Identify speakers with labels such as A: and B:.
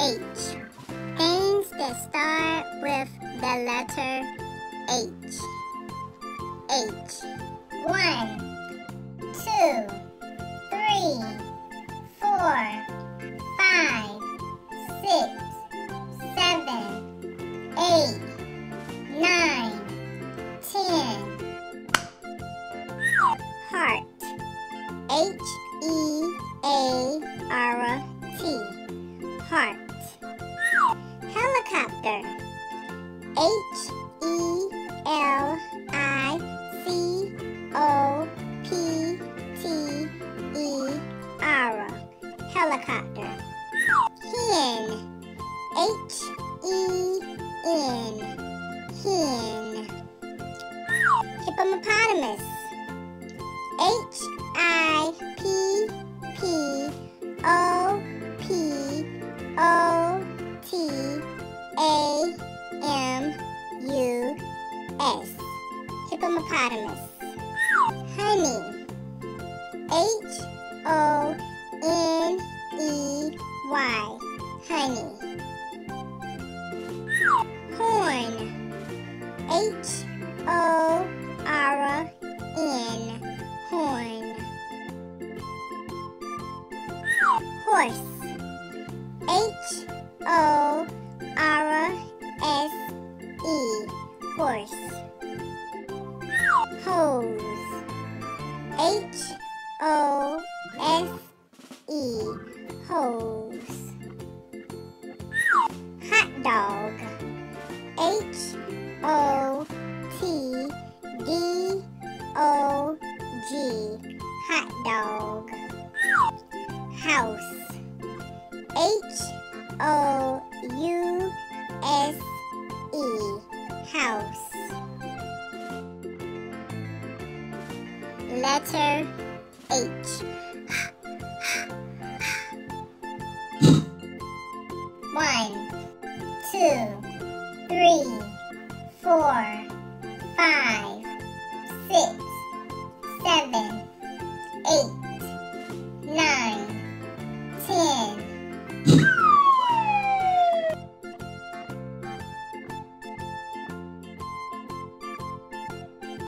A: H. Things that start with the letter H. H. One, two, three, four, five, six, seven, eight, nine, ten. Heart. H E A R T. Heart. Helicopter. H E L I C O P T E R. Helicopter. Hen. H E N. Hen. Hippopotamus. H I S. Hippopotamus. Honey. H O N E Y. Honey. Horn. H O R N. Horn. Horse. H O R S. Horse. Hose. H O S E. Hose. Hot dog. H O T D O G. Hot dog. House. H O U S E. House. Letter H. One, two, three, four, five, six,